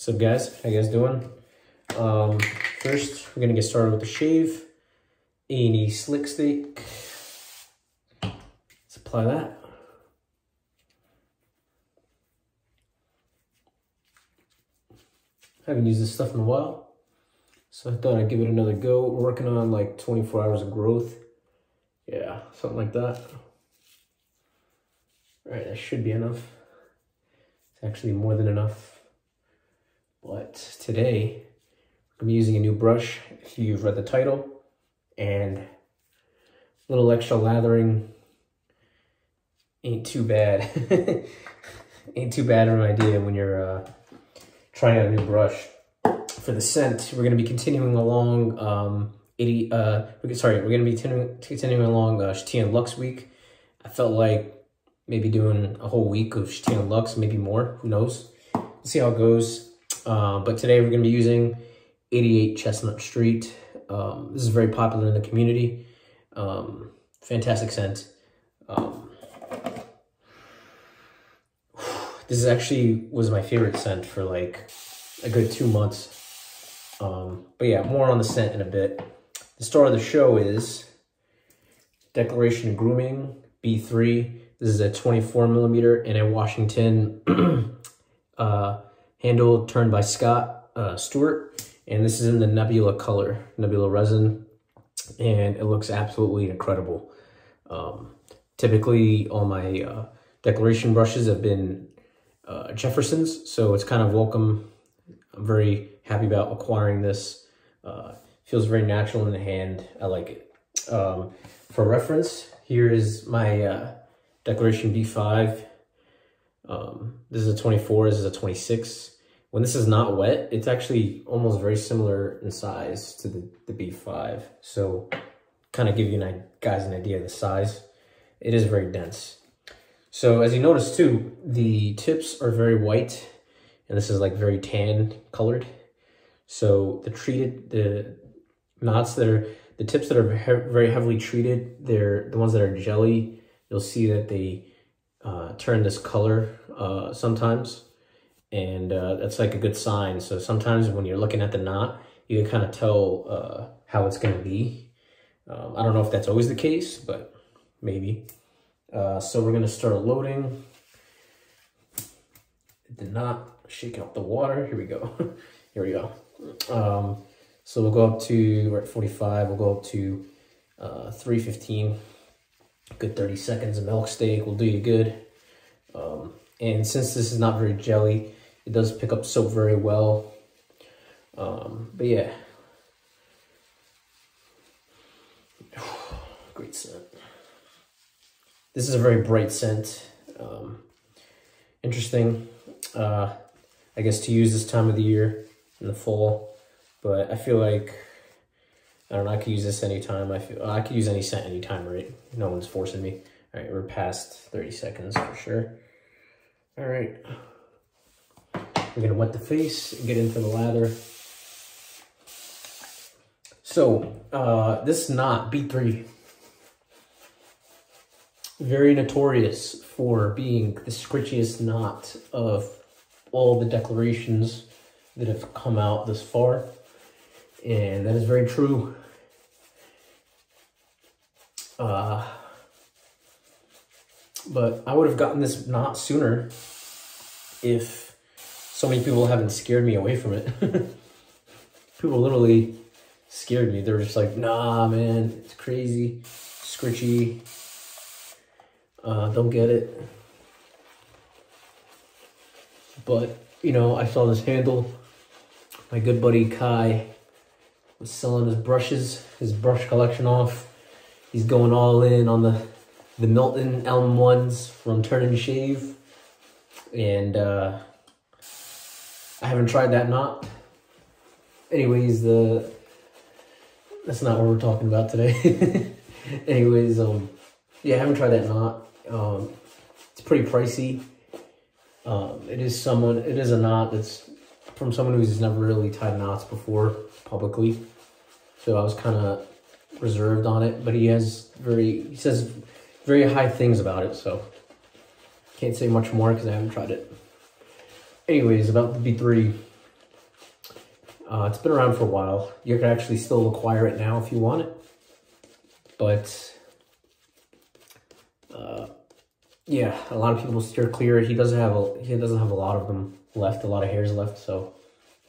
So guys, how you guys doing? Um, first, we're gonna get started with the shave. A&E Slick stick. Let's apply that. haven't used this stuff in a while, so I thought I'd give it another go. We're working on like 24 hours of growth. Yeah, something like that. All right, that should be enough. It's actually more than enough. But today, I'm using a new brush, if you've read the title, and a little extra lathering ain't too bad. ain't too bad of an idea when you're uh, trying out a new brush. For the scent, we're going to be continuing along um, 80, uh, sorry, we're going to be continuing, along uh, Lux week. I felt like maybe doing a whole week of Chatillon Lux, maybe more, who knows. See how it goes. Uh, but today we're going to be using 88 Chestnut Street. Um, this is very popular in the community. Um, fantastic scent. Um, this actually was my favorite scent for like a good two months. Um, but yeah, more on the scent in a bit. The star of the show is Declaration Grooming B3. This is a 24 millimeter and a Washington uh, handle turned by Scott uh, Stewart. And this is in the Nebula color, Nebula resin. And it looks absolutely incredible. Um, typically, all my uh, declaration brushes have been uh, Jefferson's, so it's kind of welcome. I'm very happy about acquiring this. Uh, feels very natural in the hand. I like it. Um, for reference, here is my uh, Declaration B5. Um, this is a 24, this is a 26. When this is not wet, it's actually almost very similar in size to the, the B5. So kind of give you an, guys an idea of the size. It is very dense. So as you notice too, the tips are very white and this is like very tan colored. So the treated, the knots that are, the tips that are very heavily treated, they're the ones that are jelly. You'll see that they uh, turn this color uh, sometimes and uh, that's like a good sign. So sometimes when you're looking at the knot, you can kind of tell uh, how it's going to be. Um, I don't know if that's always the case, but maybe. Uh, so we're going to start loading. It did not shake out the water. Here we go. Here we go. Um, so we'll go up to, we're at 45, we'll go up to uh, 315. Good 30 seconds of Milksteak will do you good. Um, and since this is not very jelly, it does pick up soap very well. Um, but yeah. Great scent. This is a very bright scent. Um, interesting, uh, I guess, to use this time of the year in the fall. But I feel like, I don't know, I could use this anytime. I feel I could use any scent anytime, right? No one's forcing me. All right, we're past 30 seconds for sure. All right. We're gonna wet the face, get into the lather. So, uh, this knot, B3, very notorious for being the scritchiest knot of all the declarations that have come out this far. And that is very true. Uh, but I would have gotten this knot sooner if so many people haven't scared me away from it. people literally scared me. They were just like, nah, man, it's crazy, scritchy, uh, don't get it. But, you know, I saw this handle. My good buddy Kai selling his brushes, his brush collection off. He's going all in on the, the Milton Elm ones from Turn N Shave. And uh, I haven't tried that knot. Anyways, the that's not what we're talking about today. Anyways, um, yeah, I haven't tried that knot. Um, it's pretty pricey. Um, it is someone, it is a knot that's from someone who's never really tied knots before publicly. So I was kind of reserved on it, but he has very, he says very high things about it. So can't say much more because I haven't tried it. Anyways, about the B3, Uh, it's been around for a while. You can actually still acquire it now if you want it. But, uh, yeah, a lot of people steer clear. He doesn't have a he doesn't have a lot of them left, a lot of hairs left, so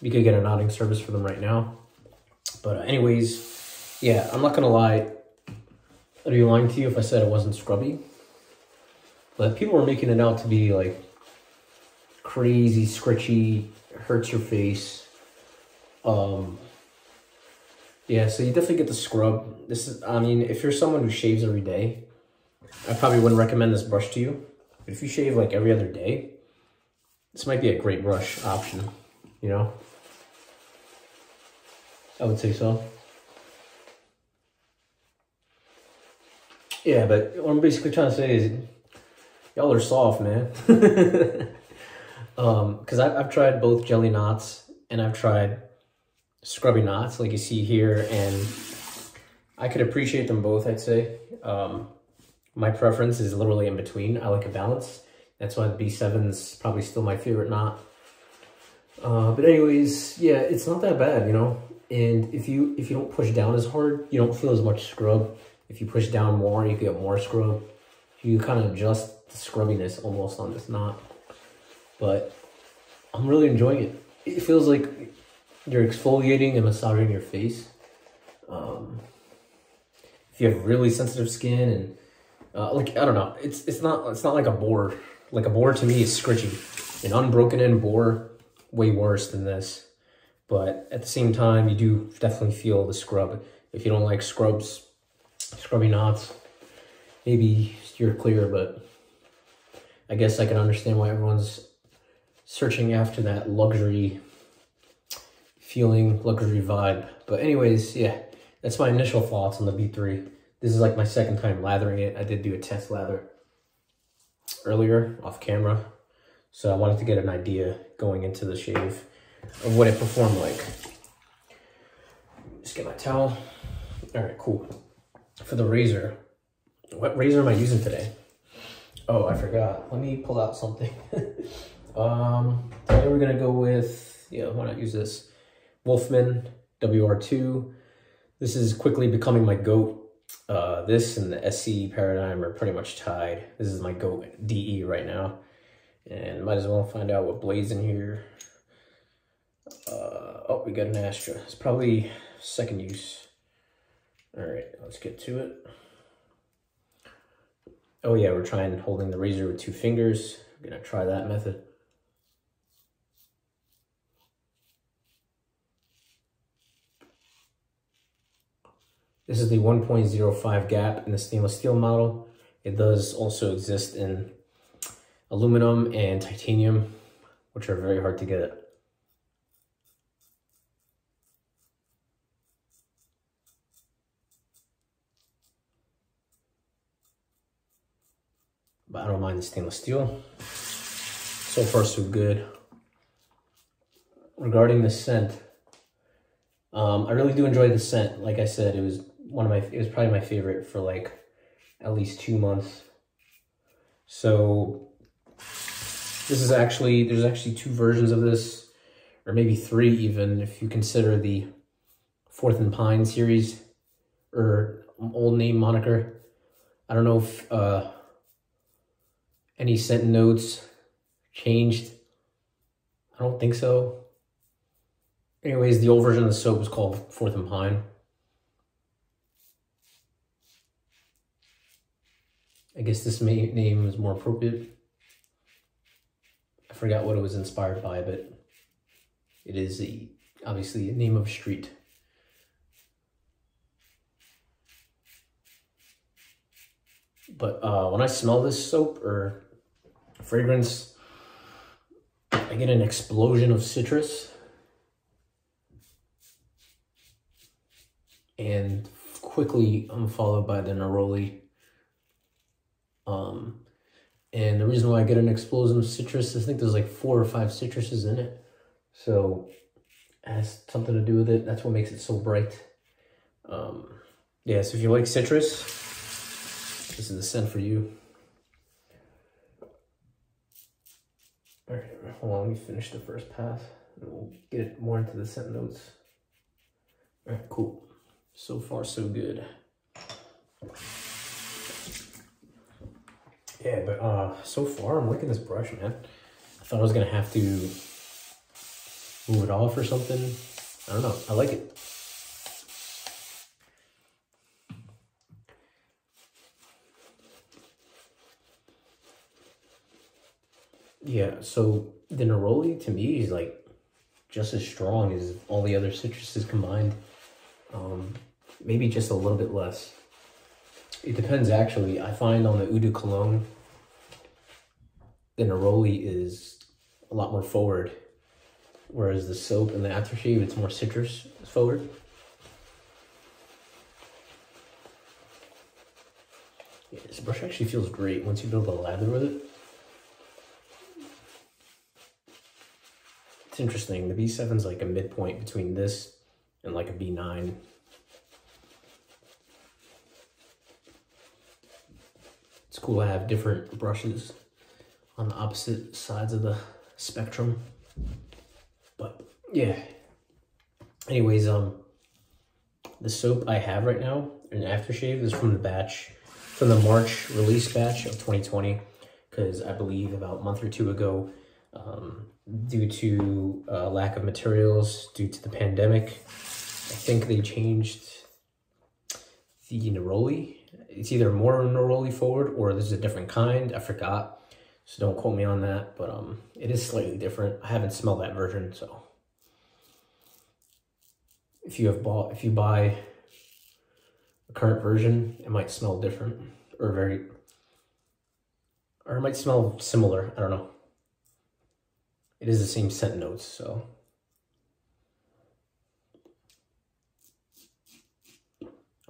you could get a knotting service for them right now. But uh, anyways, yeah, I'm not gonna lie. I'd be lying to you if I said it wasn't scrubby. But people were making it out to be like crazy, scritchy, hurts your face. Um, yeah, so you definitely get the scrub. This is, I mean, if you're someone who shaves every day, I probably wouldn't recommend this brush to you. But if you shave like every other day, this might be a great brush option, you know? I would say so. Yeah, but what I'm basically trying to say is y'all are soft, man. um, cause I've, I've tried both jelly knots and I've tried scrubby knots like you see here and I could appreciate them both, I'd say. Um, my preference is literally in between. I like a balance. That's why the B7's probably still my favorite knot. Uh, but anyways, yeah, it's not that bad, you know? And if you if you don't push down as hard, you don't feel as much scrub. If you push down more, you get more scrub. You kind of adjust the scrubbiness almost on this knot. But I'm really enjoying it. It feels like you're exfoliating and massaging your face. Um, if you have really sensitive skin and uh, like I don't know, it's it's not it's not like a boar. Like a boar to me is scritchy. An unbroken in boar, way worse than this. But at the same time, you do definitely feel the scrub. If you don't like scrubs, scrubby knots, maybe steer clear, but I guess I can understand why everyone's searching after that luxury feeling, luxury vibe. But anyways, yeah, that's my initial thoughts on the B3. This is like my second time lathering it. I did do a test lather earlier off camera. So I wanted to get an idea going into the shave of what it performed like. Just get my towel. All right, cool. For the razor, what razor am I using today? Oh, I forgot. Let me pull out something. um, today we're gonna go with, yeah, why not use this? Wolfman WR2. This is quickly becoming my GOAT. Uh, this and the SE paradigm are pretty much tied. This is my GOAT DE right now. And might as well find out what blades in here. Uh, oh, we got an Astra. It's probably second use. All right, let's get to it. Oh yeah, we're trying holding the razor with two fingers. I'm gonna try that method. This is the 1.05 gap in the stainless steel model. It does also exist in aluminum and titanium, which are very hard to get. But I don't mind the stainless steel. So far, so good. Regarding the scent, um, I really do enjoy the scent. Like I said, it was one of my, it was probably my favorite for like at least two months. So this is actually, there's actually two versions of this, or maybe three even, if you consider the Fourth and Pine series, or old name moniker. I don't know if uh, any scent notes changed. I don't think so. Anyways, the old version of the soap was called Fourth and Pine. I guess this name is more appropriate. I forgot what it was inspired by, but it is obviously a name of a street. But uh, when I smell this soap or fragrance, I get an explosion of citrus. And quickly I'm followed by the neroli um, and the reason why I get an explosion of citrus, I think there's like four or five citruses in it. So it has something to do with it. That's what makes it so bright. Um, yeah, so if you like citrus, this is the scent for you. All right, hold on, let me finish the first pass. and we'll get more into the scent notes. All right, cool. So far, so good. Yeah, but uh, so far I'm liking this brush, man. I thought I was gonna have to move it off or something. I don't know. I like it. Yeah, so the neroli to me is like just as strong as all the other citruses combined. Um, maybe just a little bit less. It depends actually. I find on the Eau de Cologne, the neroli is a lot more forward, whereas the soap and the aftershave, it's more citrus forward. Yeah, this brush actually feels great once you build a lather with it. It's interesting. The B7 is like a midpoint between this and like a B9. It's cool to have different brushes on the opposite sides of the spectrum. But yeah. Anyways, um, the soap I have right now, an aftershave, is from the batch, from the March release batch of 2020. Because I believe about a month or two ago, um, due to uh, lack of materials, due to the pandemic. I think they changed the neroli. It's either more neroli forward or this is a different kind. I forgot, so don't quote me on that. But um, it is slightly different. I haven't smelled that version, so if you have bought, if you buy a current version, it might smell different or very, or it might smell similar. I don't know. It is the same scent notes, so.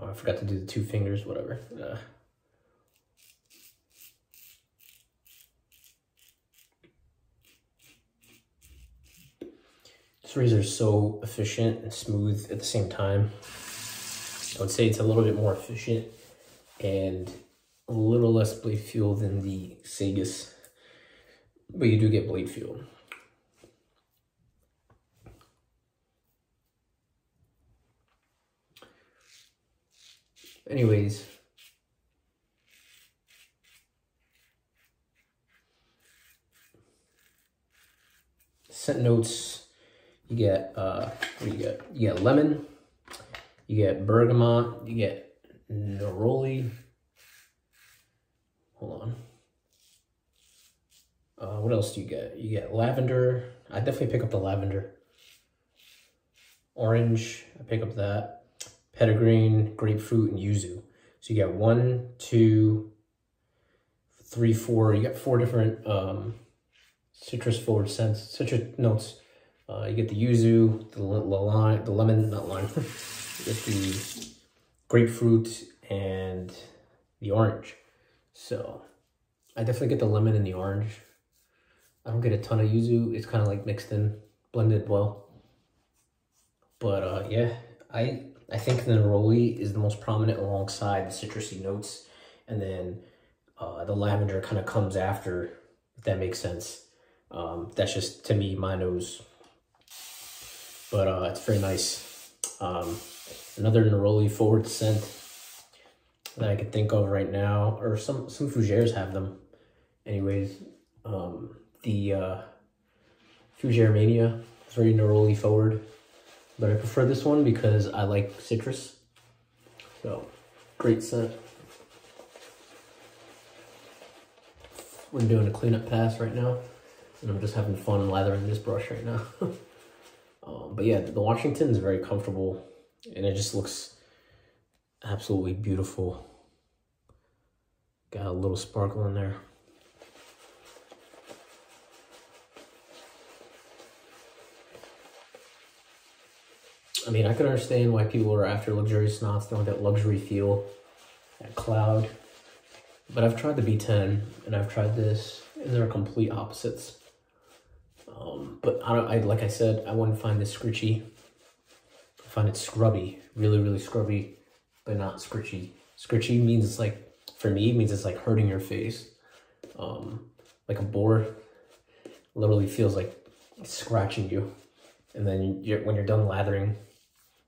Oh, I forgot to do the two fingers, whatever. Uh, this razor is so efficient and smooth at the same time. I would say it's a little bit more efficient and a little less blade fuel than the Sagus, but you do get blade feel. Anyways. Scent notes, you get, uh, what do you get? You get lemon, you get bergamot, you get neroli. Hold on. Uh, what else do you get? You get lavender. I definitely pick up the lavender. Orange, I pick up that petitgrain, grapefruit, and yuzu. So you got one, two, three, four. You got four different um, citrus forward scents, citrus notes. Uh, you get the yuzu, the, lime, the lemon, not lime. you get the grapefruit and the orange. So I definitely get the lemon and the orange. I don't get a ton of yuzu. It's kind of like mixed in, blended well. But uh, yeah, I I think the neroli is the most prominent alongside the citrusy notes. And then uh, the lavender kind of comes after, if that makes sense. Um, that's just, to me, my nose. But uh, it's very nice. Um, another neroli forward scent that I could think of right now, or some, some fougères have them. Anyways, um, the uh, Fougere Mania is very neroli forward. But I prefer this one because I like citrus. So, great scent. We're doing a cleanup pass right now. And I'm just having fun lathering this brush right now. um, but yeah, the Washington is very comfortable. And it just looks absolutely beautiful. Got a little sparkle in there. I mean, I can understand why people are after luxurious knots. They want that luxury feel, that cloud. But I've tried the B10 and I've tried this, and they're complete opposites. Um, but I don't. I like I said, I wouldn't find this scritchy. I find it scrubby, really, really scrubby, but not scritchy. Scritchy means it's like, for me, means it's like hurting your face. Um, like a boar literally feels like scratching you. And then you're, when you're done lathering,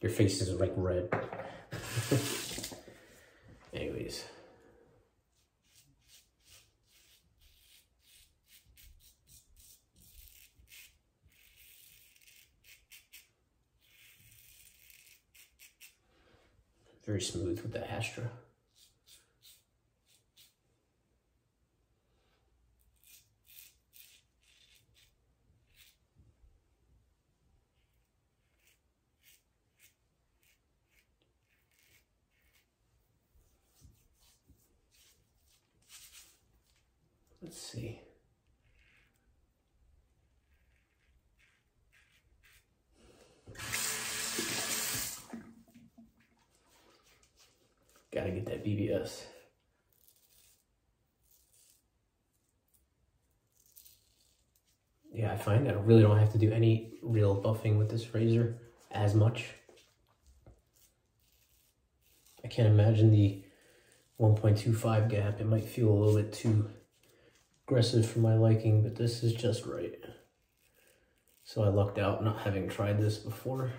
your face is like red. Anyways. Very smooth with the Astra. Let's see. Gotta get that BBS. Yeah, I find I really don't have to do any real buffing with this razor as much. I can't imagine the 1.25 gap. It might feel a little bit too aggressive for my liking, but this is just right. So I lucked out not having tried this before.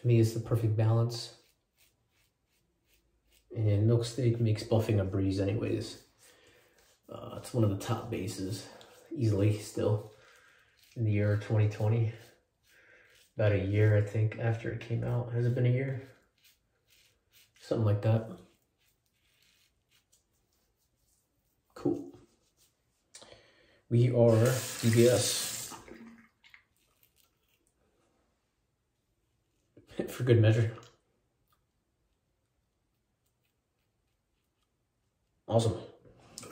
To me, it's the perfect balance. And Milksteak makes buffing a breeze anyways. Uh, it's one of the top bases, easily still, in the year 2020. About a year, I think, after it came out. Has it been a year? Something like that. Cool. We are DBS. For good measure. Awesome.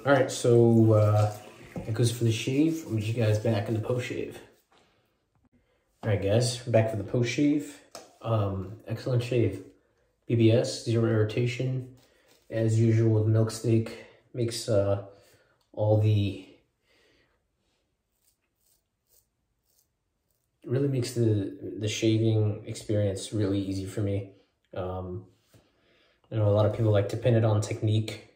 All right, so uh, that goes for the shave. I'll meet you guys back in the post shave. All right, guys, we're back for the post shave. Um, excellent shave. BBS, zero irritation. As usual with Milksteak, makes uh, all the really makes the the shaving experience really easy for me. Um, I know a lot of people like to pin it on technique,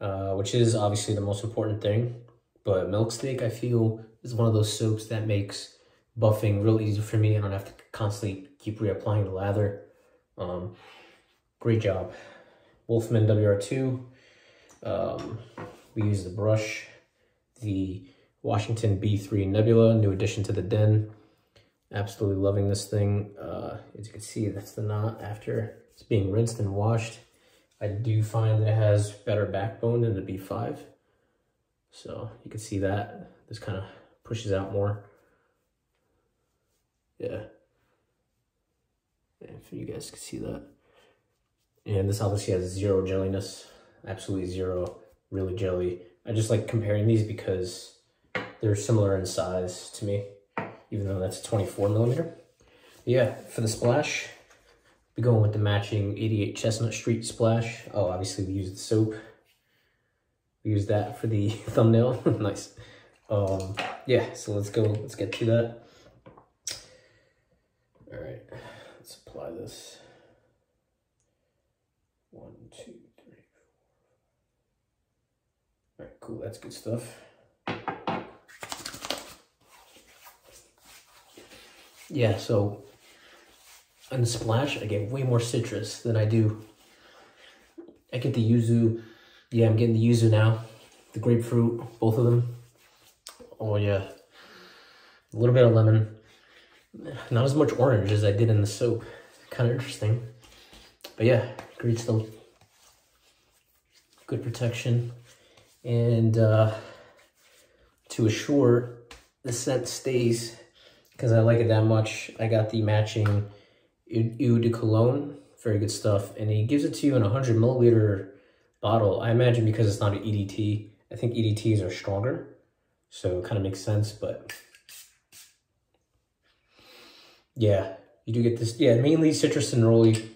uh, which is obviously the most important thing. But Milksteak, I feel, is one of those soaps that makes buffing real easy for me. I don't have to constantly keep reapplying the lather. Um, great job. Wolfman WR2. Um, we use the brush, the Washington B3 Nebula, new addition to the den. Absolutely loving this thing. Uh, as you can see, that's the knot after it's being rinsed and washed. I do find that it has better backbone than the B5. So you can see that. This kind of pushes out more. Yeah. If you guys can see that. And this obviously has zero jelliness. Absolutely zero really jelly. I just like comparing these because they're similar in size to me, even though that's 24 millimeter. Yeah, for the splash, we're going with the matching 88 Chestnut Street splash. Oh, obviously we used the soap. We used that for the thumbnail. nice. Um, yeah, so let's go, let's get to that. All right, let's apply this. One, two, all right, cool, that's good stuff. Yeah, so on the splash, I get way more citrus than I do. I get the yuzu. Yeah, I'm getting the yuzu now. The grapefruit, both of them. Oh yeah. A little bit of lemon. Not as much orange as I did in the soap. Kind of interesting. But yeah, great stuff. Good protection. And uh, to assure the scent stays, because I like it that much, I got the matching Eau de Cologne. Very good stuff. And he gives it to you in a 100 milliliter bottle. I imagine because it's not an EDT. I think EDTs are stronger. So it kind of makes sense, but yeah, you do get this. Yeah, mainly citrus and neroli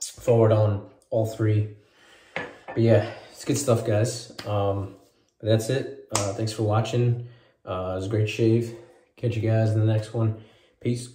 forward on all three. But yeah, it's good stuff, guys. Um, that's it. Uh, thanks for watching. Uh, it was a great shave. Catch you guys in the next one. Peace.